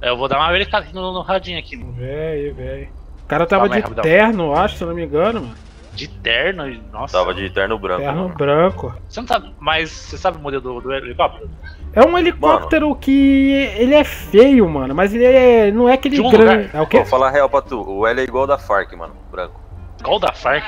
Eu vou dar uma verificada aqui no, no radinho aqui, mano. Véi, véi. O cara tava Calma de rapidão. terno, eu acho, se eu não me engano, mano. De terno, e- nossa. Tava de terno branco. Terno mano. branco. Você não sabe, mas você sabe o modelo do, do helicóptero? É um helicóptero que ele é feio, mano, mas ele é, não é aquele um grande. lugar. É o quê? Vou falar a real pra tu. O L é igual da Farc, mano. Branco. Igual o da Farc?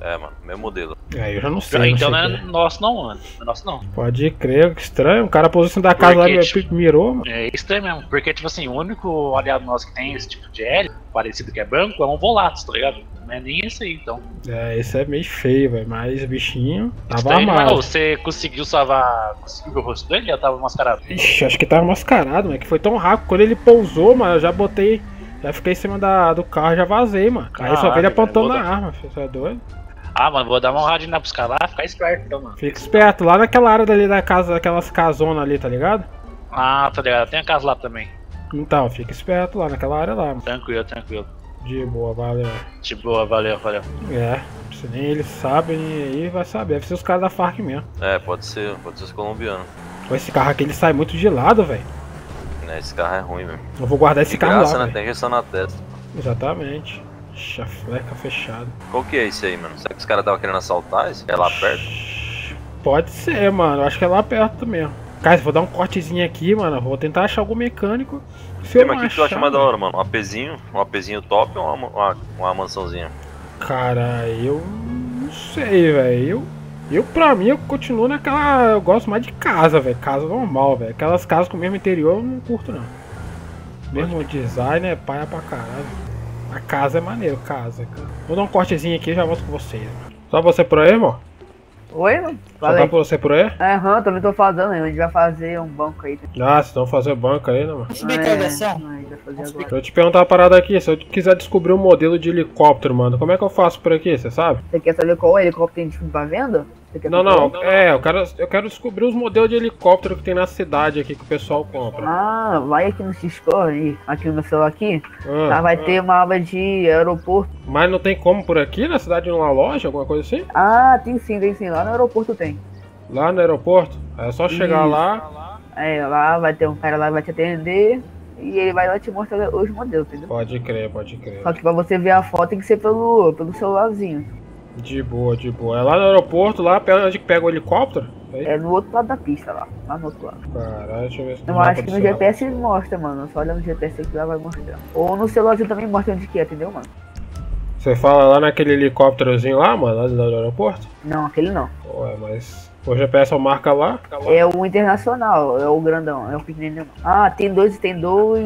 É, mano. Mesmo modelo. É, eu já não sei. então não não sei é o quê. nosso não, mano. Não é nosso não. Pode crer, que estranho. O cara cima da casa lá Porque, e tipo, mirou, mano. É estranho mesmo, porque, tipo assim, o único aliado nosso que tem esse tipo de L, parecido que é branco, é um Volatus, tá ligado? Não é nem esse aí, então. É, esse é meio feio, velho. Mas o bichinho tava Estranho, mas, ô, você conseguiu salvar. Conseguiu ver o rosto dele? Já tava mascarado. Ixi, acho que tava mascarado, mano. Que foi tão rápido. Quando ele pousou, mano, eu já botei. Já fiquei em cima da, do carro e já vazei, mano. Aí só vi ele apontando na vou arma, filho. Você é doido? Ah, mano, vou dar uma radinha pros caras lá, ficar esperto então, mano. Fica esperto, lá naquela área dali da casa, daquelas casonas ali, tá ligado? Ah, tá ligado. Tem a casa lá também. Então, fica esperto lá naquela área lá, mano. Tranquilo, tranquilo. De boa, valeu. De boa, valeu, valeu. É, se nem eles sabem aí, vai saber. Deve ser os caras da Farc mesmo. É, pode ser. Pode ser os colombianos. Esse carro aqui ele sai muito de lado, velho. Né, esse carro é ruim mesmo. Eu vou guardar esse De carro graça, lá, né? velho. Tem injeção na testa. Exatamente. Ixi, a fleca fechada. Qual que é esse aí, mano? Será que os caras estavam querendo assaltar? Esse é lá perto? Pode ser, mano. Acho que é lá perto mesmo. Cara, vou dar um cortezinho aqui, mano. Vou tentar achar algum mecânico. Se eu mas o que, tu acha mais da hora, mano? Um APzinho? Um APzinho top ou uma, uma, uma mansãozinha? Cara, eu não sei, velho. Eu, eu, pra mim, eu continuo naquela. Eu gosto mais de casa, velho. Casa normal, velho. Aquelas casas com o mesmo interior eu não curto, não. Mesmo design é paia pra caralho. A casa é maneiro, casa, cara. Vou dar um cortezinho aqui e já volto com vocês. Só você por aí, irmão? Oi, mano? Só tá por você por aí? Aham, também tô fazendo aí. A gente vai fazer um banco aí. Ah, vocês vão fazer banco aí, né, mano? É, a gente agora. Deixa eu te perguntar uma parada aqui, se eu quiser descobrir um modelo de helicóptero, mano, como é que eu faço por aqui, você sabe? Você quer saber qual helicóptero tem disponível pra venda? Não, saber? não, é, eu quero, eu quero descobrir os modelos de helicóptero que tem na cidade aqui que o pessoal compra. Ah, vai aqui no Discord, aqui no meu celular aqui. Ah, lá vai ah. ter uma aba de aeroporto. Mas não tem como por aqui, na cidade, numa loja, alguma coisa assim? Ah, tem sim, tem sim. Lá no aeroporto tem. Lá no aeroporto? É só chegar Isso. lá. É, lá vai ter um cara lá que vai te atender e ele vai lá te mostrar os modelos, entendeu? Pode crer, pode crer. Só que pra você ver a foto tem que ser pelo, pelo celularzinho. De boa, de boa. É lá no aeroporto, lá onde pega o helicóptero? É no outro lado da pista lá, lá no outro lado. Caralho, deixa eu ver se Eu acho que no celular. GPS mostra, mano. Só olha no GPS que lá vai mostrar. Ou no celularzinho também mostra onde que é, entendeu, mano? Você fala lá naquele helicópterozinho lá, mano, lá do aeroporto? Não, aquele não. Ué, mas o GPS marca lá. É o internacional, é o grandão, é o pequenininho. Ah, tem dois, tem dois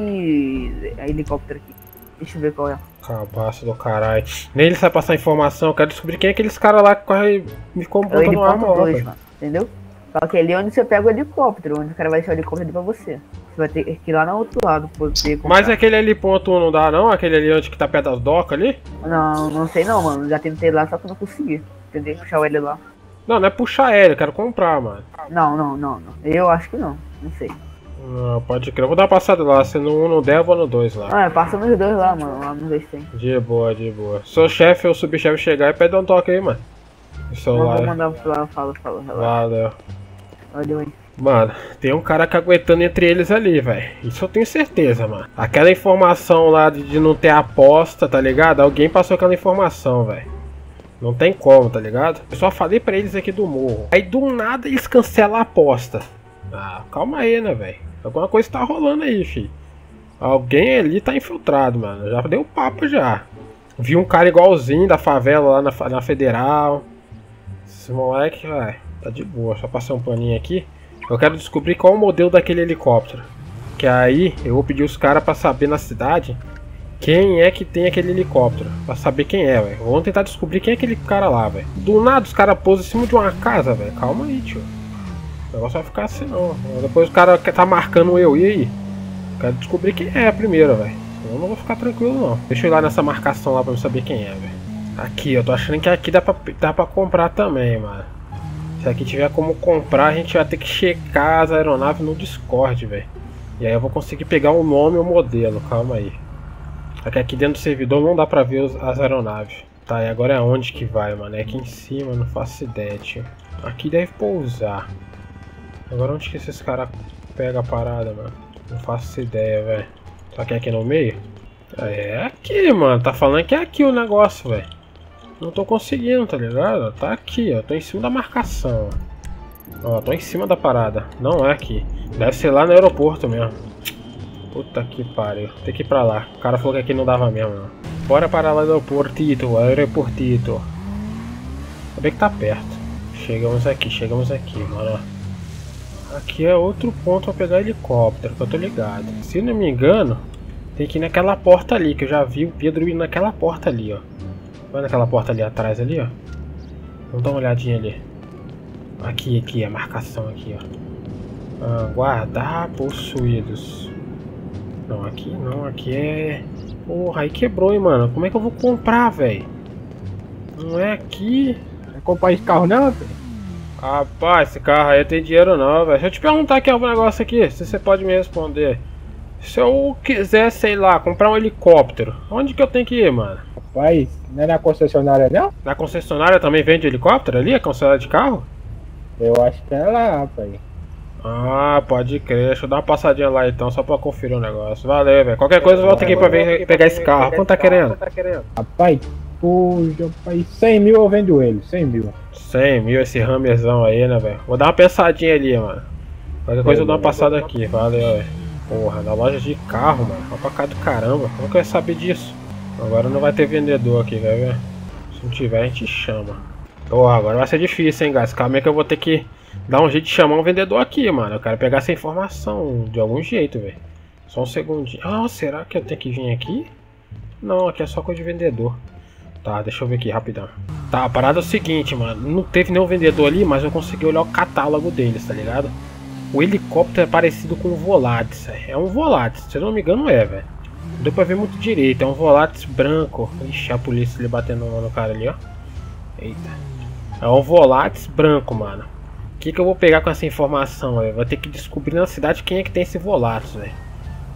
helicópteros aqui. Deixa eu ver qual é. Cabaço do caralho. Nem ele sabe passar informação, eu quero descobrir quem é aqueles caras lá que corre me comprando arma helicóptero lá, 2, velho. mano. Entendeu? Só que ali é onde você pega o helicóptero, onde o cara vai deixar o helicóptero pra você. Você vai ter que ir lá no outro lado pra poder comprar. Mas aquele ali ponto não dá não? Aquele ali onde que tá perto das docas ali? Não, não sei não, mano. Já tentei lá, só que não consegui. Tentei puxar ele lá. Não, não é puxar ele, eu quero comprar, mano. Não, não, não, não. Eu acho que não. Não sei. Não, pode crer, eu vou dar uma passada lá, se no 1 não der, eu vou no 2 lá. Ah, passa nos dois lá, mano. Lá nos dois tem. De boa, de boa. Se o chefe ou subchefe chegar e pede um toque aí, mano. O Não celular. vou mandar lá, fala, fala. Valeu. Valeu aí. Mano, tem um cara que aguentando entre eles ali, velho. Isso eu tenho certeza, mano. Aquela informação lá de, de não ter aposta, tá ligado? Alguém passou aquela informação, velho. Não tem como, tá ligado? Eu só falei pra eles aqui do morro. Aí do nada eles cancelam a aposta. Ah, calma aí, né, velho? Alguma coisa tá rolando aí, fi. Alguém ali tá infiltrado, mano. Já deu papo já. Vi um cara igualzinho da favela lá na, na Federal. Esse moleque, vai, tá de boa. Só passar um paninho aqui. Eu quero descobrir qual o modelo daquele helicóptero. Que aí eu vou pedir os caras pra saber na cidade quem é que tem aquele helicóptero. Pra saber quem é, velho. Vamos tentar descobrir quem é aquele cara lá, velho. Do nada os caras pousam em cima de uma casa, velho. Calma aí, tio. O negócio vai ficar assim não. Depois o cara tá marcando eu. E aí? Quero descobrir quem é primeiro, velho. Senão eu não vou ficar tranquilo não. Deixa eu ir lá nessa marcação lá pra eu saber quem é, velho. Aqui, eu tô achando que aqui dá pra, dá pra comprar também, mano. Se aqui tiver como comprar, a gente vai ter que checar as aeronaves no Discord, velho. E aí eu vou conseguir pegar o nome e o modelo, calma aí. Só que aqui dentro do servidor não dá pra ver as aeronaves. Tá, e agora é onde que vai, mano? É aqui em cima, não faço ideia, tio. Aqui deve pousar. Agora onde que esses caras pegam a parada, mano? Não faço ideia, velho. Só que é aqui no meio? É aqui, mano. Tá falando que é aqui o negócio, velho. Não tô conseguindo, tá ligado? Tá aqui, ó. Tô em cima da marcação. Ó, tô em cima da parada. Não é aqui. Deve ser lá no aeroporto mesmo. Puta que pariu. Tem que ir pra lá. O cara falou que aqui não dava mesmo, não. Bora para lá do aeroportito, aeroportito. Ainda bem que tá perto. Chegamos aqui, chegamos aqui, mano. Aqui é outro ponto pra pegar helicóptero, que eu tô ligado. Se não me engano, tem que ir naquela porta ali, que eu já vi o Pedro ir naquela porta ali, ó. Vai naquela porta ali atrás ali, ó. Vamos dar uma olhadinha ali. Aqui, aqui, a marcação aqui, ó. Ah, guardar possuídos. Não, aqui não, aqui é... Porra, aí quebrou, hein, mano. Como é que eu vou comprar, velho? Não é aqui. Vai comprar esse carro não, velho? Rapaz, esse carro aí tem dinheiro não, velho. Deixa eu te perguntar aqui algum negócio aqui, se você pode me responder. Se eu quiser, sei lá, comprar um helicóptero, onde que eu tenho que ir, mano? Rapaz, não é na concessionária não? Na concessionária também vende helicóptero ali, a concessionária de carro? Eu acho que é lá, rapaz. Ah, pode crer. Deixa eu dar uma passadinha lá então, só pra conferir o negócio. Valeu, velho. Qualquer coisa volta aqui pra ver, pegar esse carro. Quanto tá querendo? Rapaz, Poxa, rapaz, 100 mil eu vendo ele, 100 mil. 100 mil esse Hammerzão aí, né, velho? Vou dar uma pensadinha ali, mano. Qualquer coisa eu dou uma passada aqui, valeu, velho. Porra, na loja de carro, mano. Vai pra cá do caramba. Como que eu ia saber disso? Agora não vai ter vendedor aqui, ver? Se não tiver, a gente chama. Porra, agora vai ser difícil, hein, guys. Calma aí que eu vou ter que dar um jeito de chamar um vendedor aqui, mano. Eu quero pegar essa informação de algum jeito, velho. Só um segundinho. Ah, será que eu tenho que vir aqui? Não, aqui é só coisa de vendedor. Tá, deixa eu ver aqui rapidão. Tá, a parada é o seguinte, mano. Não teve nenhum vendedor ali, mas eu consegui olhar o catálogo deles, tá ligado? O helicóptero é parecido com o Volatis. É um Volatis, se eu não me engano é, velho. Não deu pra ver muito direito. É um Volatis branco. Ixi, a polícia ali batendo no cara ali, ó. Eita. É um Volatis branco, mano. O que, que eu vou pegar com essa informação, velho? Vou ter que descobrir na cidade quem é que tem esse Volatis, velho.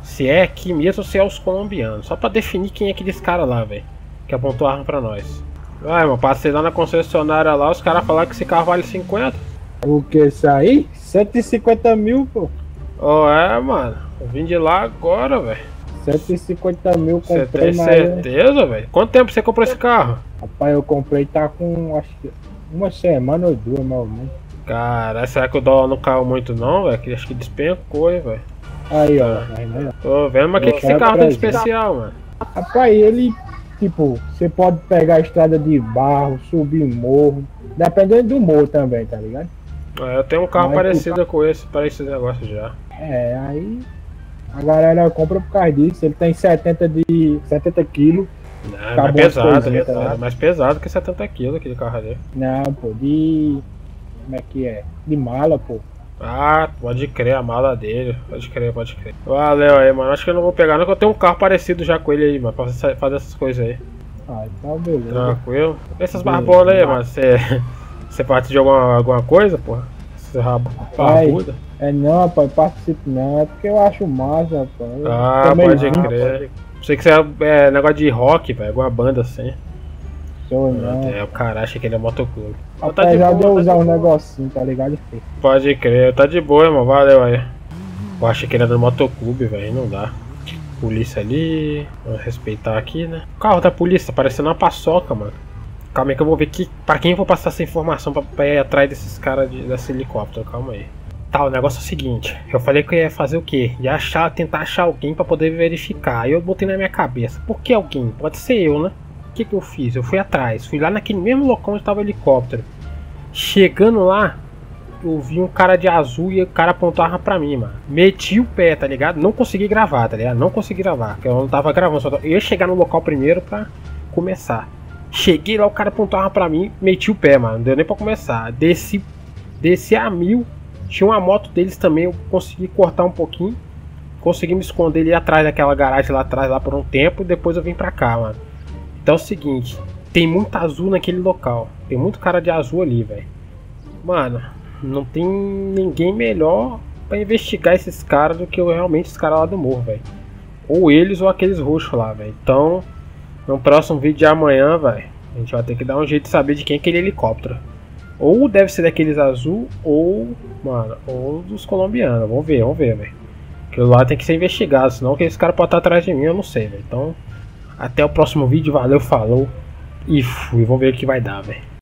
Se é aqui mesmo ou se é os colombianos. Só pra definir quem é aqueles caras lá, velho que apontou a arma pra nós. Vai, mano, passei lá na concessionária lá, os caras falaram que esse carro vale 50. O que isso aí? 150 mil, pô. Oh, é, mano. Eu vim de lá agora, velho. 150 mil comprei Você tem certeza, velho? Quanto tempo você comprou esse carro? Rapaz, eu comprei tá com acho que uma semana ou duas, mais ou menos. Cara, será que o dólar não caiu muito não, velho? Acho que despencou, hein, velho. Aí, ó. Aí, Tô vendo, mas o que, que esse carro tem de especial, mano? Rapaz, ele Tipo, você pode pegar a estrada de barro, subir morro, dependendo do morro também, tá ligado? É, eu tenho um carro Mas parecido com esse, para esse negócio já. É, aí a galera compra por causa disso, ele tem 70 de 70 quilos. Não, é pesado, é, tá é mais pesado que 70 quilos aquele carro ali. Não, pô, de. Como é que é? De mala, pô. Ah, pode crer, a mala dele. Pode crer, pode crer. Valeu aí, mano. Acho que eu não vou pegar, não, que eu tenho um carro parecido já com ele aí, mano. Pra fazer essas coisas aí. Ah, então beleza. Tranquilo. Essas barbolas aí, mano. Você. Você participa de alguma, alguma coisa, porra? Esse rabo barbuda? É não, rapaz, participo não. É porque eu acho massa, rapaz. ah, pode crer. Sei que você é, é negócio de rock, velho. Alguma banda assim. Não. É, o cara acha que ele é motoclube. Apesar tá de, boa, de eu usar tá um negocinho, tá ligado? Pode crer, tá de boa, irmão. Valeu aí. Eu achei que ele era do motoclube, velho. Não dá. Polícia ali. Vamos respeitar aqui, né? O carro da polícia, tá parecendo uma paçoca, mano. Calma aí que eu vou ver que, pra quem eu vou passar essa informação pra, pra ir atrás desses caras de, desse helicóptero. Calma aí. Tá, o negócio é o seguinte. Eu falei que eu ia fazer o quê? Ia achar, tentar achar alguém pra poder verificar. Aí eu botei na minha cabeça. Por que alguém? Pode ser eu, né? Que, que eu fiz? Eu fui atrás, fui lá naquele mesmo local onde estava o helicóptero. Chegando lá, eu vi um cara de azul e o cara apontava pra mim, mano. Meti o pé, tá ligado? Não consegui gravar, tá ligado? Não consegui gravar, porque eu não tava gravando. Só Eu ia chegar no local primeiro pra começar. Cheguei lá, o cara apontava pra mim, meti o pé, mano. Não deu nem pra começar. Desci, desci a mil. Tinha uma moto deles também, eu consegui cortar um pouquinho. Consegui me esconder ali atrás daquela garagem lá atrás, lá por um tempo. E depois eu vim pra cá, mano. Então é o seguinte, tem muito azul naquele local. Tem muito cara de azul ali, velho. Mano, não tem ninguém melhor para investigar esses caras do que realmente os caras lá do morro, velho. Ou eles ou aqueles roxos lá, velho. Então, no próximo vídeo de amanhã, velho, a gente vai ter que dar um jeito de saber de quem é aquele helicóptero. Ou deve ser daqueles azul, ou, mano, ou dos colombianos. Vamos ver, vamos ver, velho. Aquilo lá tem que ser investigado, senão aqueles caras podem estar atrás de mim, eu não sei, velho. Então, até o próximo vídeo, valeu, falou. E fui, vamos ver o que vai dar, velho.